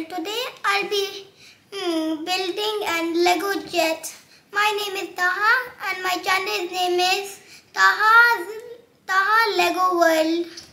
channel. Today I'll be mm, building a Lego jet. My name is Taha and my channel's name is Taha Taha Lego World.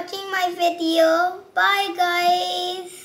watching my video. Bye guys.